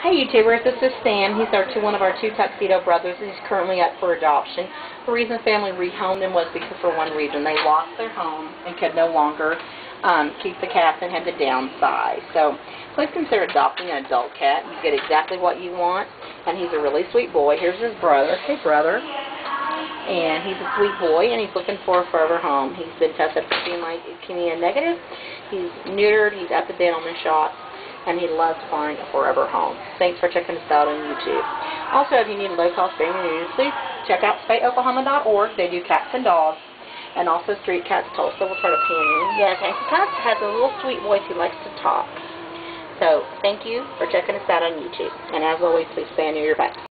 Hey YouTubers, this is Sam. He's our two, one of our two tuxedo brothers. He's currently up for adoption. The reason the family rehomed him was because for one reason. They lost their home and could no longer um, keep the cats and had to downsize. So please consider adopting an adult cat. You get exactly what you want. And he's a really sweet boy. Here's his brother. Hey brother. And he's a sweet boy and he's looking for a forever home. He's been tested for feline leukemia negative. He's neutered. He's up to date on the shots and he loves finding a forever home. Thanks for checking us out on YouTube. Also, if you need a low-cost family news, please check out spayoklahoma.org. They do cats and dogs, and also Street Cats Tulsa will try to pan you. Yes, and he kind of has a little sweet voice. He likes to talk. So, thank you for checking us out on YouTube. And as always, please stay near your pets.